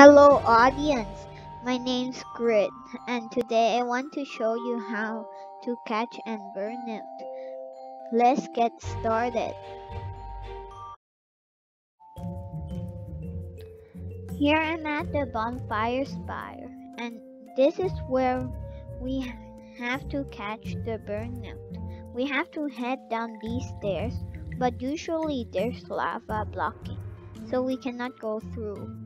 Hello audience, my name's Grid and today I want to show you how to catch and Burnewt. Let's get started. Here I'm at the bonfire spire and this is where we have to catch the Burnewt. We have to head down these stairs but usually there's lava blocking so we cannot go through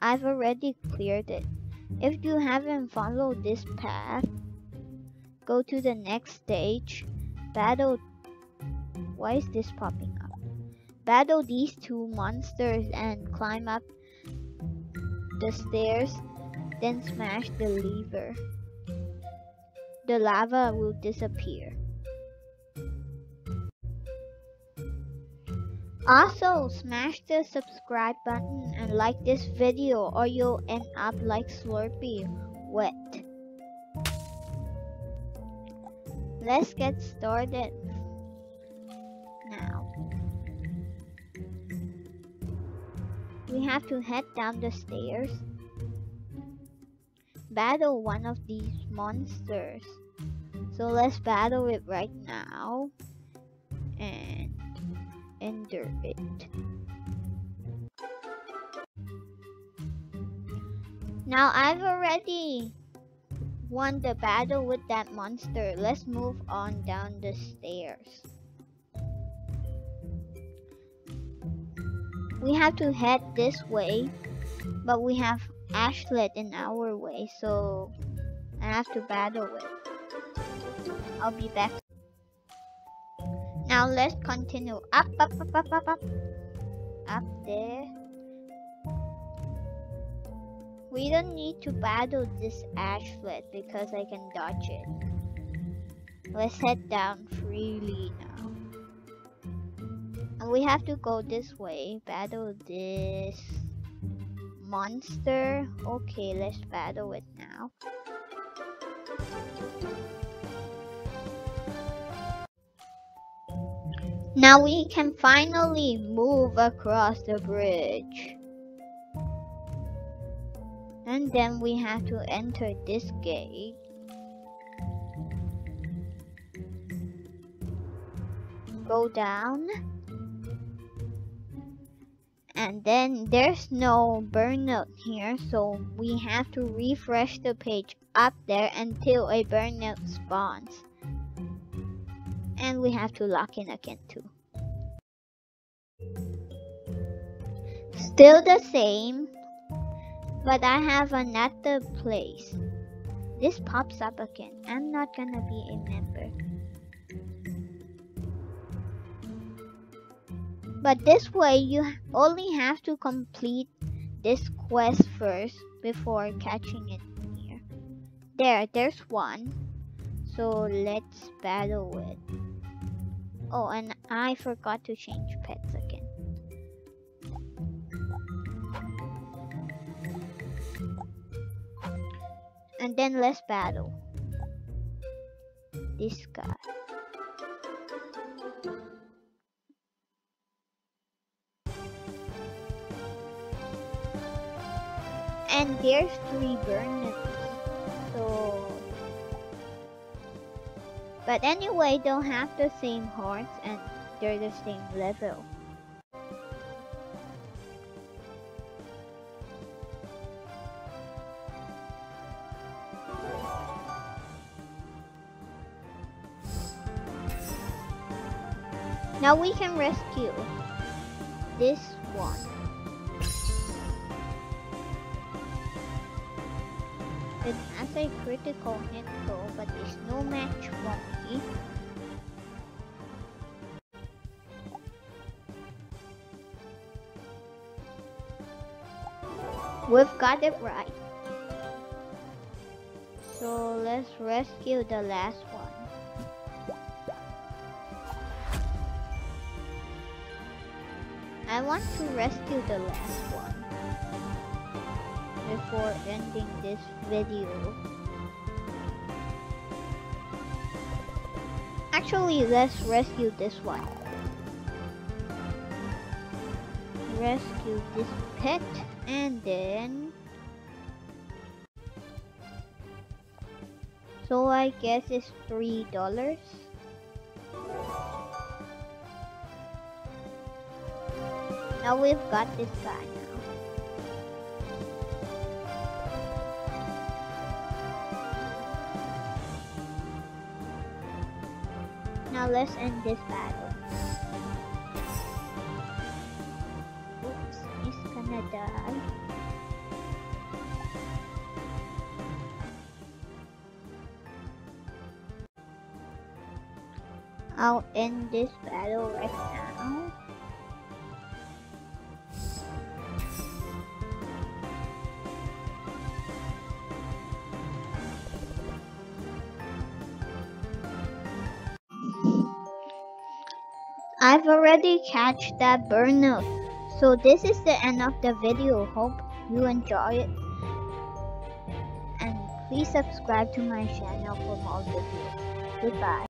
I've already cleared it. If you haven't followed this path, go to the next stage, battle... Why is this popping up? Battle these two monsters and climb up the stairs, then smash the lever. The lava will disappear. Also, smash the subscribe button and like this video or you'll end up like Slurpee, wet. Let's get started now. We have to head down the stairs. Battle one of these monsters. So let's battle it right now. And enter it. Now I've already won the battle with that monster. Let's move on down the stairs. We have to head this way, but we have Ashlet in our way, so I have to battle it. I'll be back now let's continue up, up, up, up, up, up. Up there. We don't need to battle this ashlet because I can dodge it. Let's head down freely now. And we have to go this way, battle this monster. Okay, let's battle it now. Now we can finally move across the bridge. And then we have to enter this gate. Go down. And then there's no Burnewt here, so we have to refresh the page up there until a Burnewt spawns and we have to lock in again too. Still the same, but I have another place. This pops up again. I'm not gonna be a member. But this way you only have to complete this quest first before catching it here. There, there's one. So let's battle it. Oh, and I forgot to change pets again. And then let's battle. This guy. And there's three Burnewts. But anyway, don't have the same hearts and they're the same level. Now we can rescue this one. It has a critical hit though, but it's no match for me. We've got it right. So let's rescue the last one. I want to rescue the last one before ending this video. Actually, let's rescue this one. rescue this pet and then so I guess it's three dollars now we've got this guy now let's end this battle oops he's gonna die I'll end this battle right now. I've already catched that Burnewt. So this is the end of the video. Hope you enjoy it. And please subscribe to my channel for more videos. Goodbye.